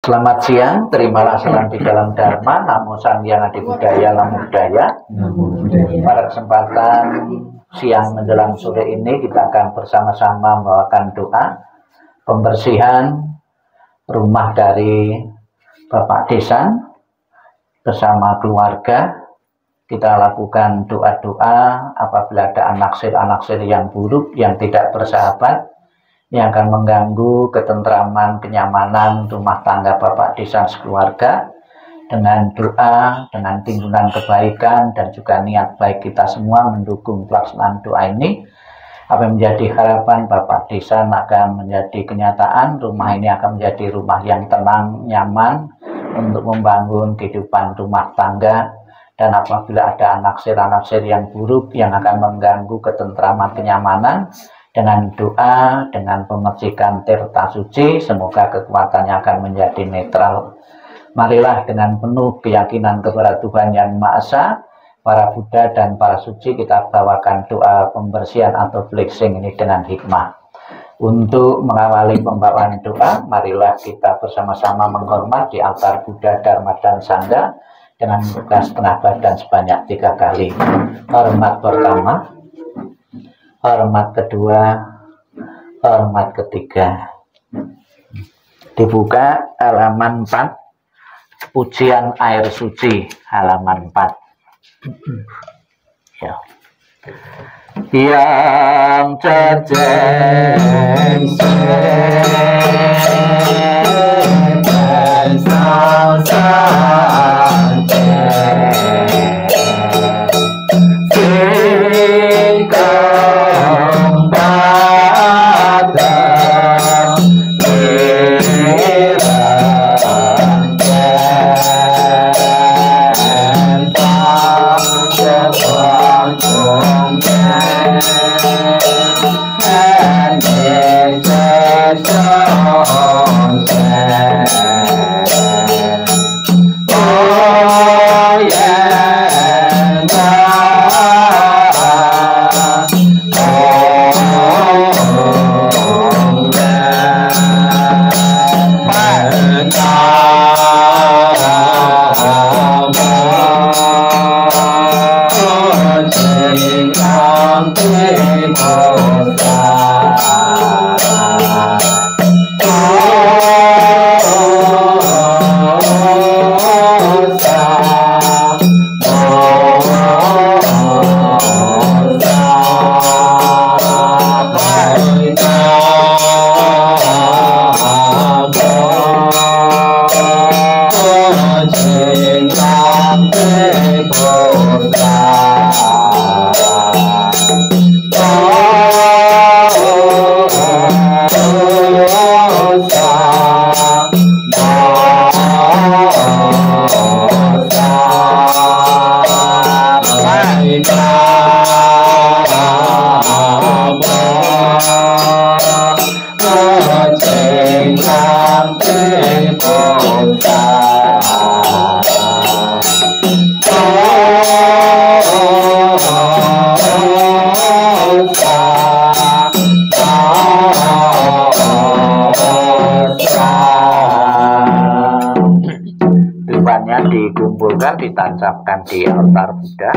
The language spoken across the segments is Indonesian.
Selamat siang, terimalah salam di dalam Dharma, Namo Sang Yang Adi Budaya, Namo Budaya. Pada kesempatan siang menjelang sore ini kita akan bersama-sama membawakan doa pembersihan rumah dari Bapak Desa bersama keluarga. Kita lakukan doa-doa apabila ada anak-anak yang buruk yang tidak bersahabat yang akan mengganggu ketentraman, kenyamanan rumah tangga Bapak desa sekeluarga dengan doa, dengan timbunan kebaikan dan juga niat baik kita semua mendukung pelaksanaan doa ini. Apa yang menjadi harapan Bapak desa akan menjadi kenyataan rumah ini akan menjadi rumah yang tenang, nyaman untuk membangun kehidupan rumah tangga. Dan apabila ada anak-anak yang buruk yang akan mengganggu ketentraman, kenyamanan dengan doa, dengan pemecikan tirta suci, semoga kekuatannya akan menjadi netral. Marilah dengan penuh keyakinan kepada Tuhan Yang Maha Esa, para Buddha dan para suci kita bawakan doa pembersihan atau blessing ini dengan hikmah. Untuk mengawali pembawaan doa, marilah kita bersama-sama menghormat di altar Buddha, Dharma, dan Sangha dengan buka setengah badan sebanyak tiga kali. Hormat pertama, hormat kedua, hormat ketiga. Dibuka halaman 4, pujian air suci, halaman 4. Ya. Yang Bye. Ditancapkan di altar Buddha.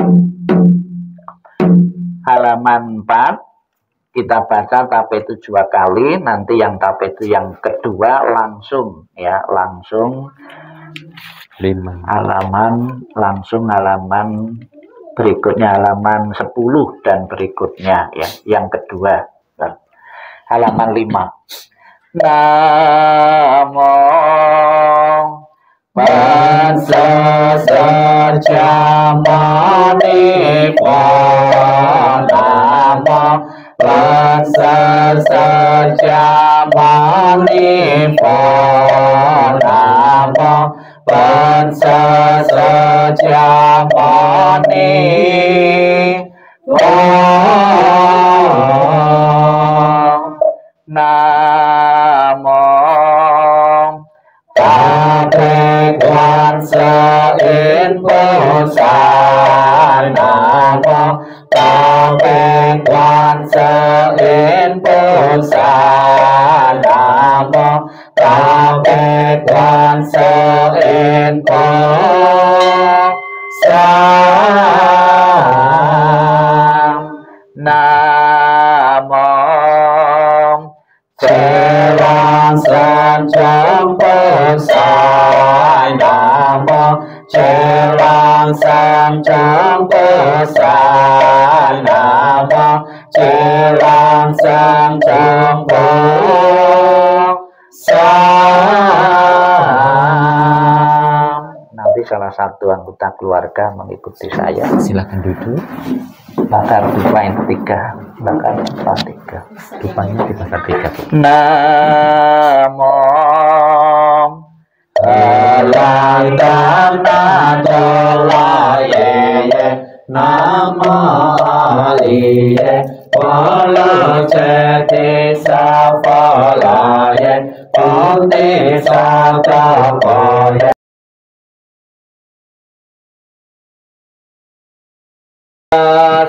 Halaman 4 kita baca tape itu dua kali, nanti yang tape itu yang kedua langsung ya, langsung lima halaman langsung halaman berikutnya halaman 10 dan berikutnya ya, yang kedua. Halaman 5. Namo Pansa Sajamani Panama Pansa Sajamani Panama Pansa Sajamani Namo Sancang Pesanama Cilang Sancang Pesam Nanti salah satu anggota keluarga mengikuti saya. Silakan duduk. Bakar dupa yang ketiga bakar empat tiga. Dupanya dibakar tiga namo la tam ta cho la ye ye nam mô a di đà phật la che te sa pha la ye con te sa ta pha ye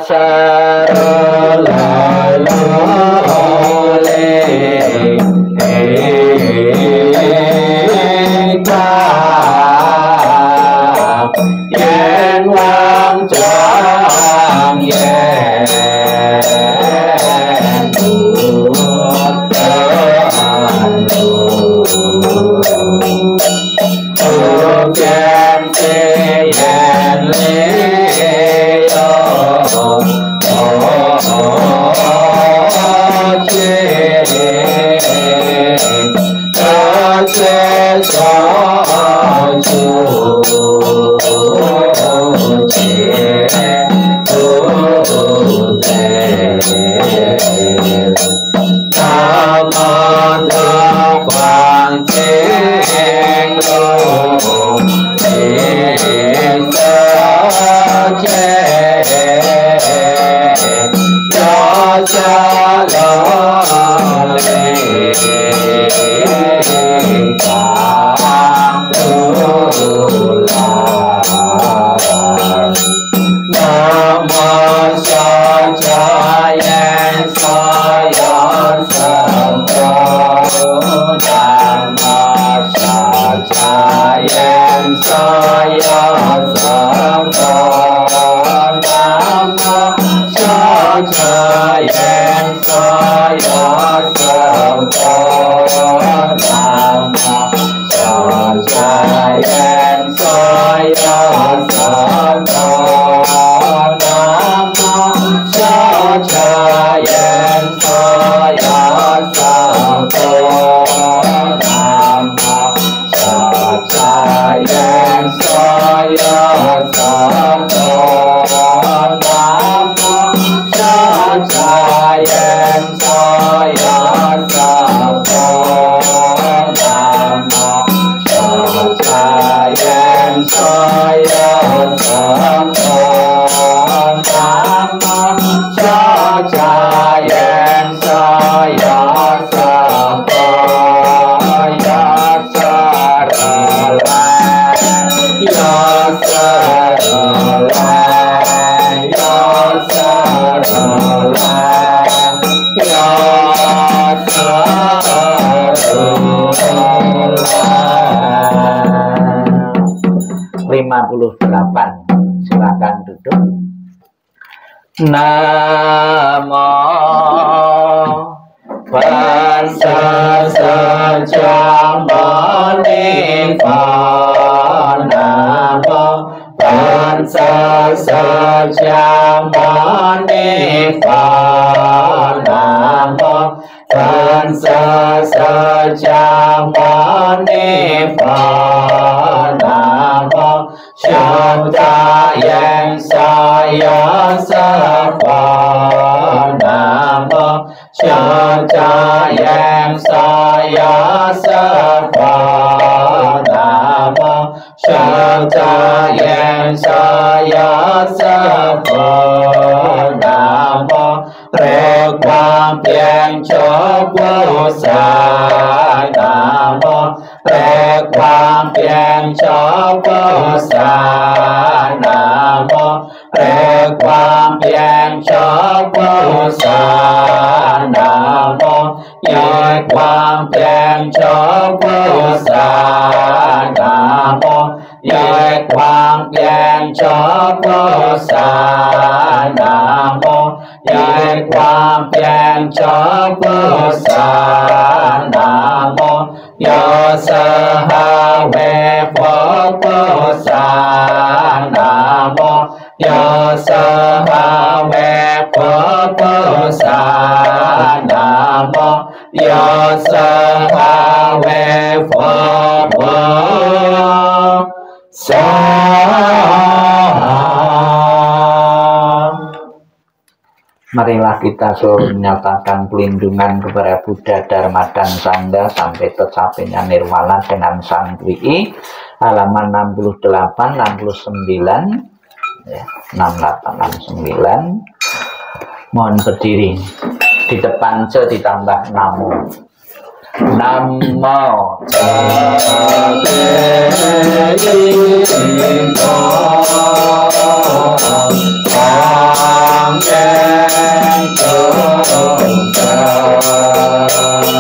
sa la Namo Pansa Sajang Manipa Namo Pansa Sajang Manipa Namo Pansa Sajang Manipa Namo Syauta yang saya sapa Namo Syauta yang saya sapa Namo Syauta yang saya sapa Namo Rekwam Shantayan Saya Sarva Nama Shantayan Saya Sarva Nama Shantayan Saya Sarva Nama Rê Quang Biên Chó Vô Sa nam mô tuệ quang phiền cho vô xa, nam mô. Tuệ quang phiền cho vô xa, nam mô. Giới quang phiền cho vô xa, nam mô. Giới quang phiền cho vô xa, nam mô. Giới quang phiền cho vô xa, nam mô do sơ ha ve phó cơ sa đà mô. Do sơ ha ve phó cơ sa đà mô. Do sơ ha ve phó cơ sa Marilah kita selalu menyatakan pelindungan kepada Buddha, Dharma, dan Sangha sampai tercapainya nirwana dengan Sang Dwi halaman 68, 69, ya, 68, 69. Mohon berdiri di depan ce ditambah namo. Namo có ông ta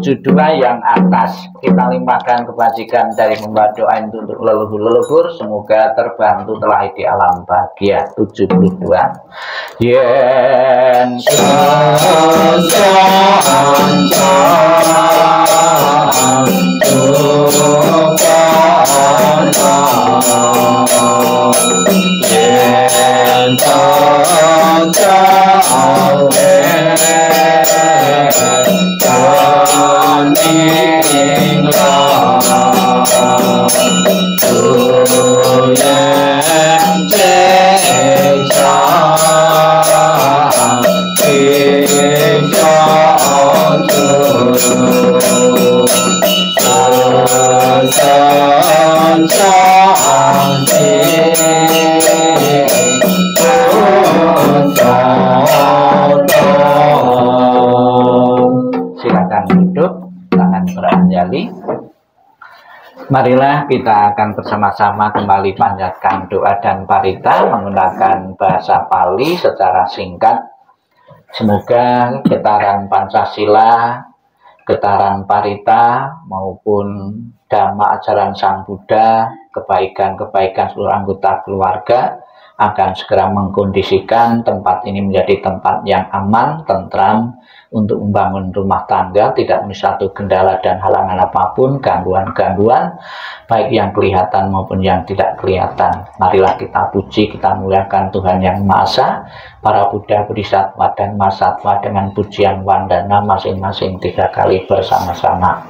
72 yang atas kita limpahkan kebajikan dari membaca doa untuk leluhur-leluhur semoga terbantu telah di alam bahagia 72 yen yeah. Marilah kita akan bersama-sama kembali panjatkan doa dan parita menggunakan bahasa Pali secara singkat. Semoga getaran Pancasila, getaran parita maupun dhamma ajaran Sang Buddha, kebaikan-kebaikan seluruh anggota keluarga akan segera mengkondisikan tempat ini menjadi tempat yang aman, tentram, untuk membangun rumah tangga tidak satu kendala dan halangan apa pun, gangguan-gangguan, baik yang kelihatan maupun yang tidak kelihatan. Marilah kita puji, kita muliakan Tuhan Yang Maha para Buddha, Bodhisattva, dan Masatwa dengan pujian wandana masing-masing tiga kali bersama-sama.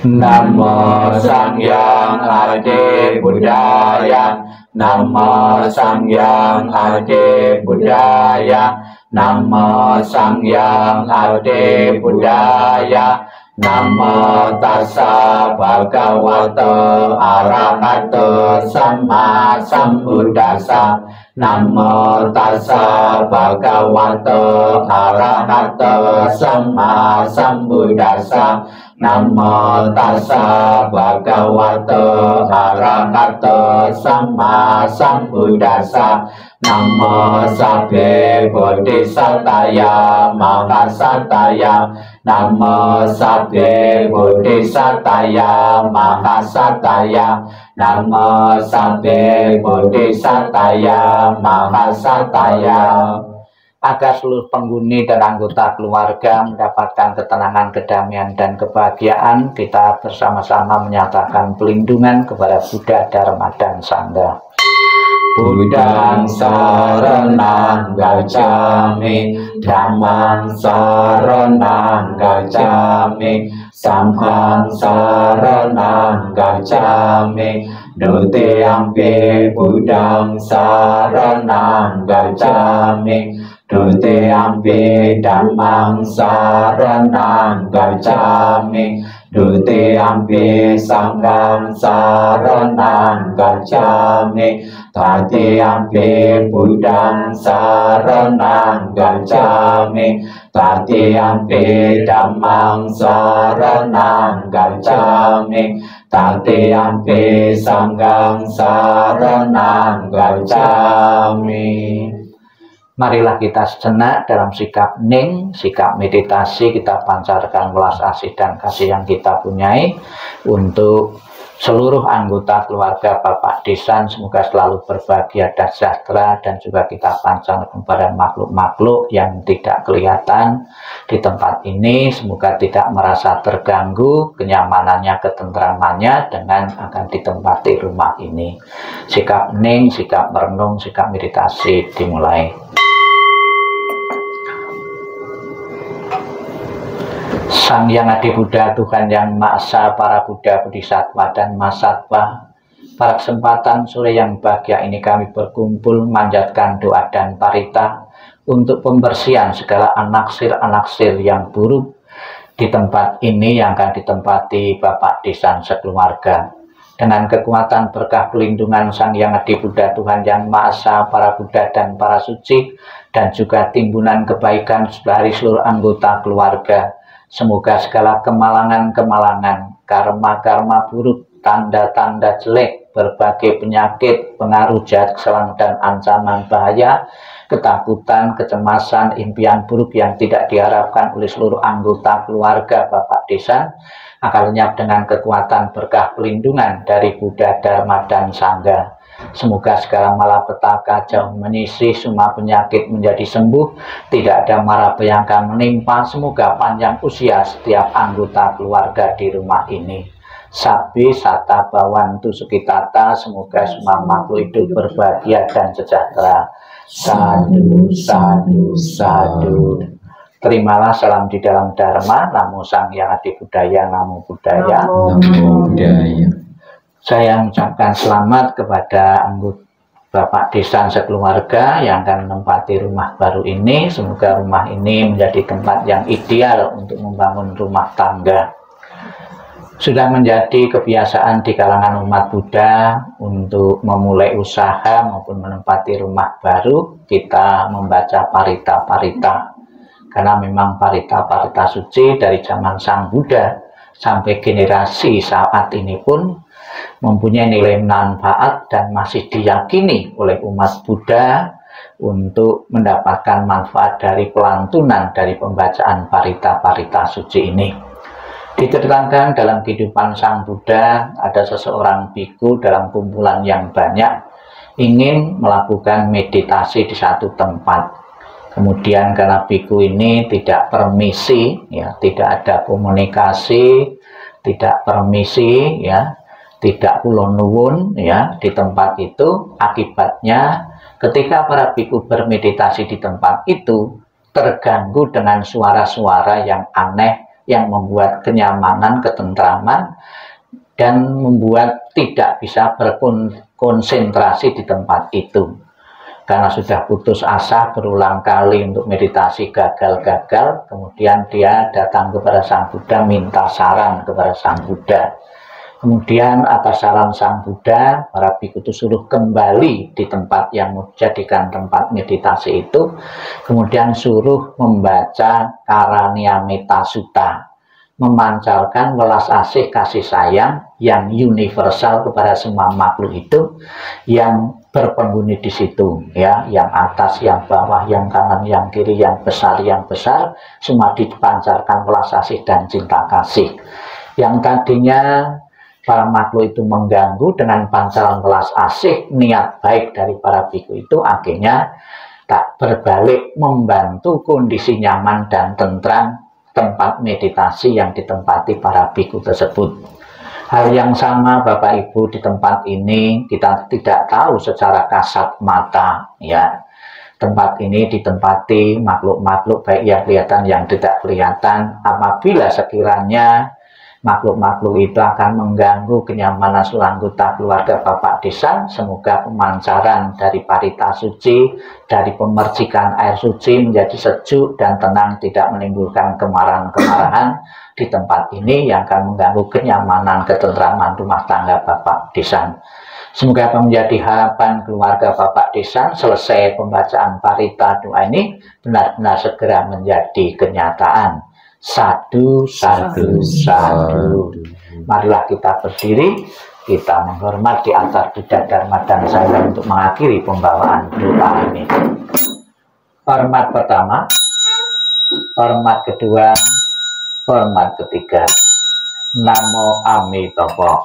Namo Sang Yang Adi Buddhaya Namo Sang Yang Adi Buddhaya Namo Sang Yang Adi Buddhaya Namo tassa bhagavato arahato sama sambuddhasa Namo tassa bhagavato arahato sama sambuddhasa Namo tassa bhagavato arahato sama sambuddhasa Namo sabbe bodhisataya mahasataya Namo sabbe bodhisataya mahasataya Namo sabbe bodhisataya mahasataya agar seluruh penghuni dan anggota keluarga mendapatkan ketenangan, kedamaian, dan kebahagiaan, kita bersama-sama menyatakan pelindungan kepada Buddha, Dharma, dan Sangha. Buddhang saranang gacami Dhammang saranang gacami Sanghang saranang gacami Dutiyampi Buddhang saranang gacami Dutiyampi Dhammang saranang gacami. Dutiyampi Sanghang saranang gacami. Tatiyampi Buddhang saranang gacami. Tatiyampi Dhammang saranang gacami. Tatiyampi Sanghang saranang gacami Marilah kita sejenak dalam sikap ning, sikap meditasi, kita pancarkan welas asih dan kasih yang kita punyai untuk seluruh anggota keluarga Bapak Desan. Semoga selalu berbahagia dan sejahtera dan juga kita pancarkan kepada makhluk-makhluk yang tidak kelihatan di tempat ini. Semoga tidak merasa terganggu kenyamanannya ketentramannya dengan akan ditempati rumah ini. Sikap ning, sikap merenung, sikap meditasi dimulai Sang Yang Adi Buddha, Tuhan Yang Maha para Buddha, Bodhisattva, dan Masatwa. Pada kesempatan sore yang bahagia ini kami berkumpul manjatkan doa dan parita untuk pembersihan segala anaksir-anaksir yang buruk di tempat ini yang akan ditempati Bapak Desan sekeluarga. Dengan kekuatan berkah pelindungan Sang Yang Adi Buddha, Tuhan Yang Maha para Buddha dan para suci, dan juga timbunan kebaikan dari seluruh anggota keluarga, Semoga segala kemalangan-kemalangan, karma-karma buruk, tanda-tanda jelek, berbagai penyakit, pengaruh jahat, keselang, dan ancaman bahaya, ketakutan, kecemasan, impian buruk yang tidak diharapkan oleh seluruh anggota keluarga Bapak Desa, akan lenyap dengan kekuatan berkah pelindungan dari Buddha, Dharma, dan Sangha Semoga segala malapetaka jauh menyisih, semua penyakit menjadi sembuh, tidak ada mara bayangkan menimpa, semoga panjang usia setiap anggota keluarga di rumah ini. Sabi sata bawantu sekitata, semoga semua makhluk hidup berbahagia dan sejahtera. Sadu, sadu, sadu. Terimalah salam di dalam Dharma, namo sang yang adi budaya, namo budaya. Namo budaya. Saya mengucapkan selamat kepada anggota Bapak Desa sekeluarga yang akan menempati rumah baru ini. Semoga rumah ini menjadi tempat yang ideal untuk membangun rumah tangga. Sudah menjadi kebiasaan di kalangan umat Buddha untuk memulai usaha maupun menempati rumah baru, kita membaca parita-parita. Karena memang parita-parita suci dari zaman Sang Buddha sampai generasi saat ini pun mempunyai nilai manfaat dan masih diyakini oleh umat Buddha untuk mendapatkan manfaat dari pelantunan dari pembacaan parita-parita suci ini. Diceritakan dalam kehidupan Sang Buddha, ada seseorang biku dalam kumpulan yang banyak ingin melakukan meditasi di satu tempat. Kemudian karena biku ini tidak permisi, ya, tidak ada komunikasi, tidak permisi, ya, tidak pulau nuwun ya di tempat itu. Akibatnya ketika para biku bermeditasi di tempat itu terganggu dengan suara-suara yang aneh yang membuat kenyamanan, ketentraman dan membuat tidak bisa berkonsentrasi di tempat itu. Karena sudah putus asa berulang kali untuk meditasi gagal-gagal kemudian dia datang kepada Sang Buddha minta saran kepada Sang Buddha Kemudian atas saran Sang Buddha, para biku itu suruh kembali di tempat yang menjadikan tempat meditasi itu. Kemudian suruh membaca Karaniamita Sutta. memancarkan welas asih kasih sayang yang universal kepada semua makhluk itu yang berpenghuni di situ ya yang atas yang bawah yang kanan yang kiri yang besar yang besar semua dipancarkan welas asih dan cinta kasih yang tadinya para makhluk itu mengganggu dengan pancaran welas asih niat baik dari para biku itu akhirnya tak berbalik membantu kondisi nyaman dan tentram tempat meditasi yang ditempati para biku tersebut. Hal yang sama Bapak Ibu di tempat ini kita tidak tahu secara kasat mata ya. Tempat ini ditempati makhluk-makhluk baik yang kelihatan yang tidak kelihatan apabila sekiranya makhluk-makhluk itu akan mengganggu kenyamanan seluruh keluarga Bapak Desa. Semoga pemancaran dari parita suci, dari pemercikan air suci menjadi sejuk dan tenang, tidak menimbulkan kemarahan-kemarahan di tempat ini yang akan mengganggu kenyamanan, ketentraman rumah tangga Bapak Desa. Semoga apa menjadi harapan keluarga Bapak Desa selesai pembacaan parita doa ini benar-benar segera menjadi kenyataan satu, satu, satu. Marilah kita berdiri, kita menghormat di antar Buddha Dharma dan saya untuk mengakhiri pembawaan doa ini. Hormat pertama, hormat kedua, hormat ketiga. Namo Amitabha.